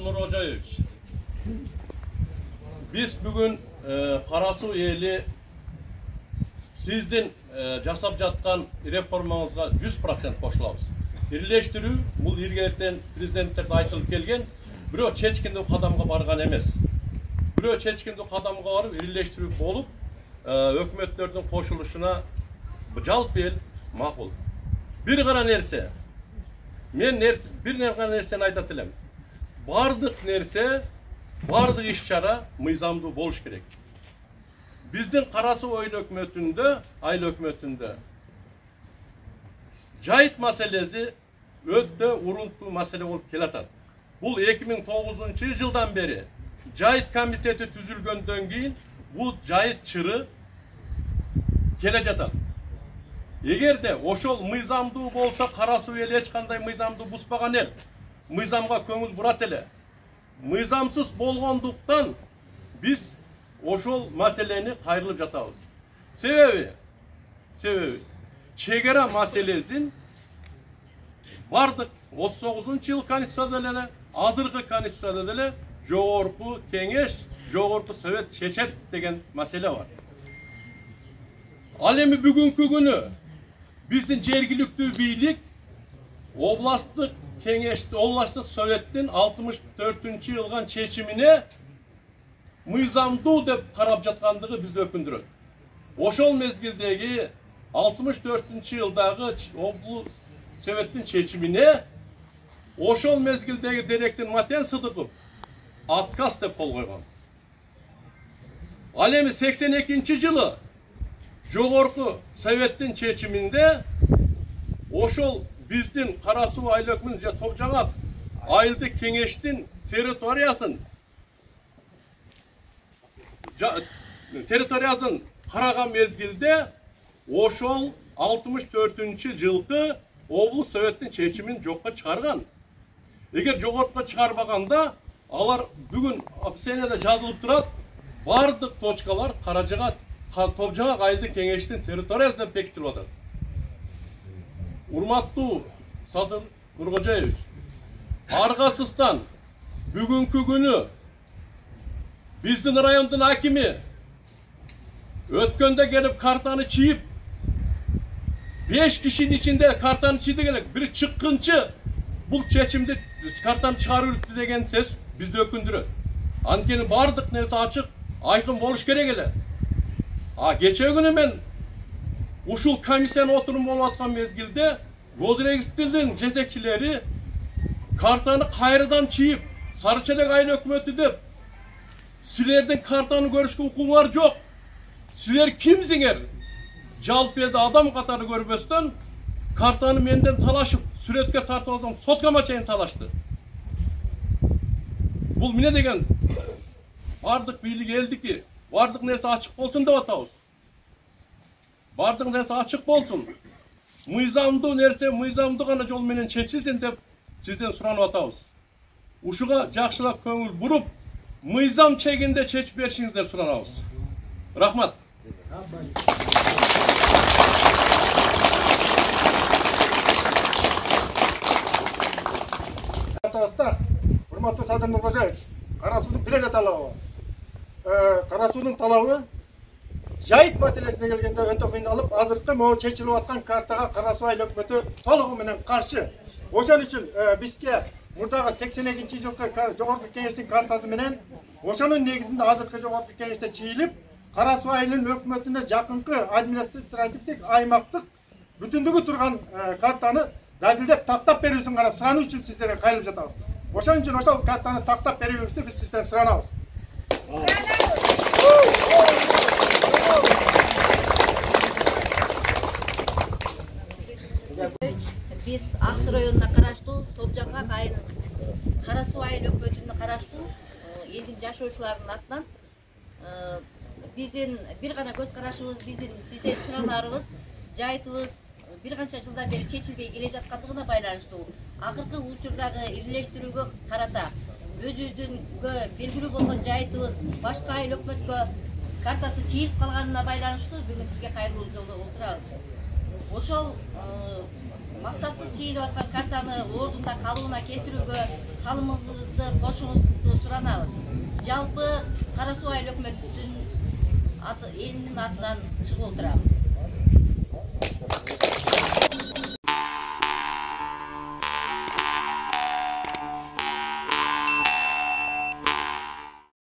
Nurhocaevich, biz bugün e, Karasu eli жасап жатқан реформаңызға 100% қосыламыз ірілештіру бұл ілгеріден президенттерде айтылып келген біреу шешкенді қадамға барған емес біреу шешкенді қадамға барып ірілештіру болып өкіметтердің қосылышына жалпы ел мақұл бір ғана нәрсе мен нәрсе, бір ғана нәрсені айта тілем бардық нәрсе бардық іс шара мыйзамды болуш керек біздің қарасу ойын өкіметінде айыл өкіметінде жайыт мәселесі өте урунтуу маселе болып келатат бұл 2009 жылдан бері жайыт комитеті түзілгөндөн кейін бұл жайыт чыры келе жатат егерде ошол мыйзамдуу болса карасуу эл эч кандай мыйзамды бузбаган эл мыйзамга көңүл бурат эле. Мыйзамсыз болгондуктан биз ошол маселени кайрылып жатабыз. Себеби себеби чегара маселесин бардык отуз тогузунчу жылы конституцияда эле азыркы конституцияда деле жогорку кеңеш жогорку совет чечет деген маселе бар. Ал эми бүгүнкү күнү биздин жергиликтүү бийлик областтык кеңеш областтык советтин алтымыш төртүнчү жылган чечимине мыйзамдуу деп карап жаткандыгы бизди өкүндүрөт ошол мезгилдеги алтымыш төртүнчү жылдагы облус советтин чечимине ошол мезгилдеги директор матен сыдыков отказ деп кол койгон ал эми сексен жылы жогорку советтин чечиминде ошол биздин кара суу айыл өкмүнүн же топ айылдык кеңештин территориясын территориясын караган мезгилде ошол алтымыш төртүнчү жылкы облус советтин чечимин жокко чыгарган. Эгер жогорку чыгарбаганда алар бүгүн описаниеде жазылып турат баардык точкалар каражыгат топжаңак айылдык кеңештин территориясы деп бекитилип атат урматтуу садыр нуркожаевич аргасыздан бүгүнкү күнү биздин райондун акими өткөндө келип картаны чийип беш кишинин ичинде картаны чийди элек бири чыккынчы бул чечимди картаны чыгарып үлүптү деген сөз бизди өкүндүрөт анткени баардык нерсе ачык айкын болуш керек эле Ha geçen günü ben Uşul komisyonu oturum olayotgan mezgilde Rozregistil'in cezekçileri kartanı kayırdan çiğip Sarıçelek ayın hükümeti de Silerden kartanı görüşke hukumlar yok. Siler kim zinger? Jalpiyede adam katarı görmesten kartanı menden talaşıp süretke tartılsam sotkama çeyin talaştı. Bu ne degen? Artık birlik geldi ki бийлик элдики баардык нерсе ачык болсун деп атабыз баардык нерсе ачык болсун мыйзамдуу нерсе мыйзамдуу гана жол менен чечилсин деп сизден суранып атабыз ушуга жакшылап көңүл буруп мыйзам чегинде чечип беришиңиздерди суранабыз рахмат атабыздар урматтуу садыр нуркожаевич кара суудун бир эле талабы бар кара суудун талабы жайыт маселесине келгенде өтө кыйналып азыркы могу чечилип аткан картага кара суу айыл өкмөтү толугу менен каршы ошон үчүн бизге мурдагы сексен экинчи жылкы жогорку кеңештин картасы менен ошонун негизинде азыркы жогорку кеңеште чийилип кара суу айылынын өкмөтүнө жакынкы административдик аймактык бүтүндүгү турган картаны далилдеп тактап берүүсүн гана сурануу үчүн сиздерге кайрылып жатабыз ошон үчүн ошол картаны тактап берүүңүздү биз сизден суранабыз биз аксы районуна караштуу топжаңгак айыл кара суу айыл өкмөтүнө караштуу элдин жашоочуларынын атынан биздин бир гана көз карашыбыз биздин сизден суранарыбыз жайытыбыз бир канча жылдан бери чечилбей келе жаткандыгына байланыштуу. Акыркы учурдагы ирилештирүүгө карата өзүбүздүнгө белгилүү болгон жайытыбыз башка айыл өкмөткө картасы чийилип калганына байланыштуу бүгүн сизге кайрылуу жолдоп отурабыз ошол максатсыз чийилип аткан картаны ордунда калыбына келтирүүгө салымыңызды кошуңузду суранабыз. Жалпы кара суу айыл аты элинин атынан чыгып отурам